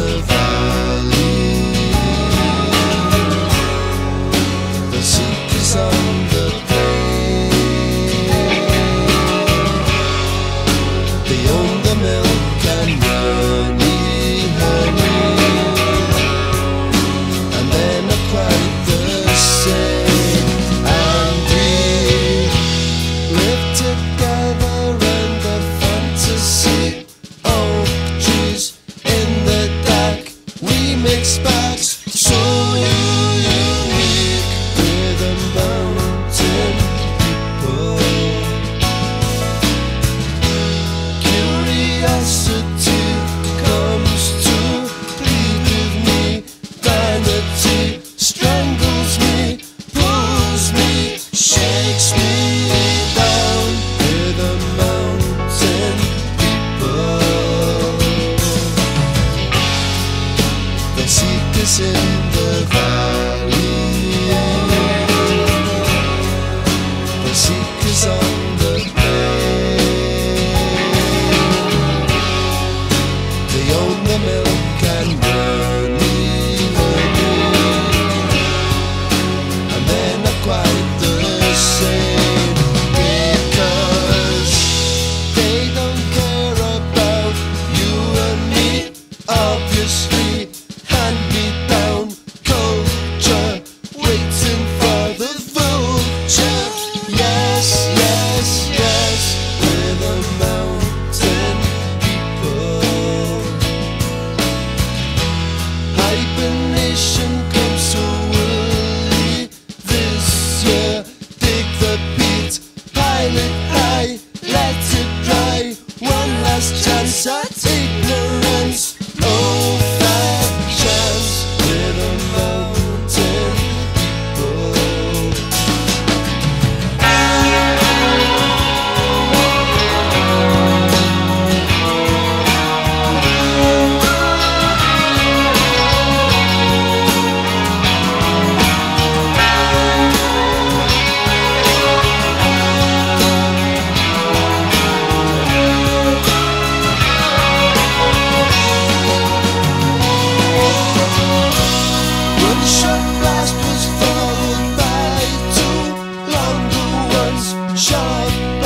survive. in the valley. The seekers on the plain. The mill.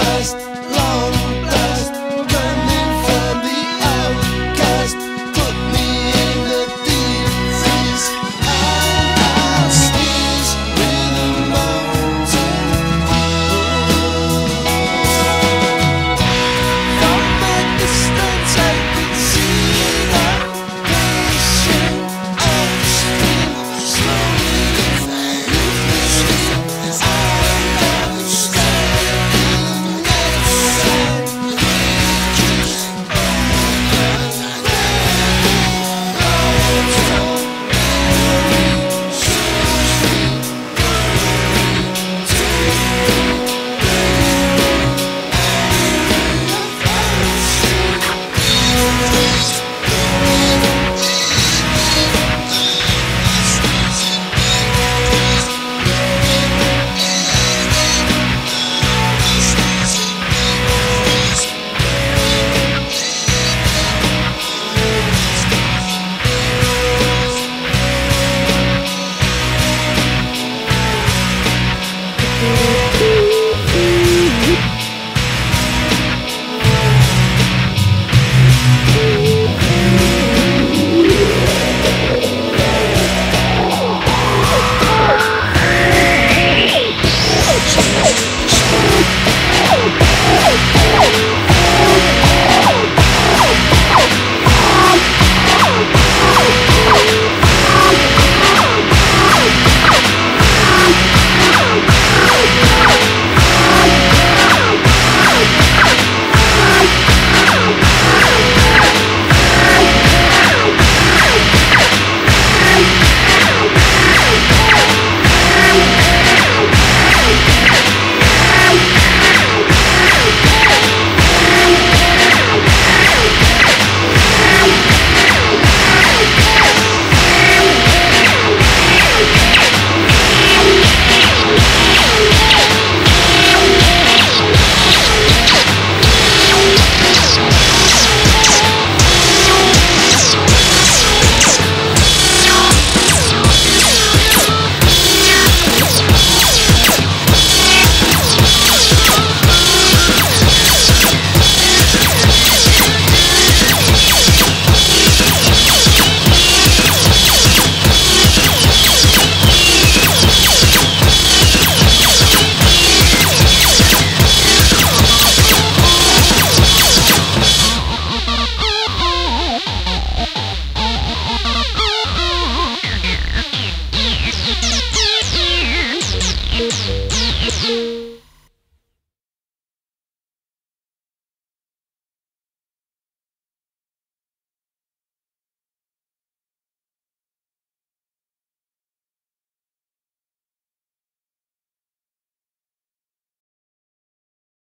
trust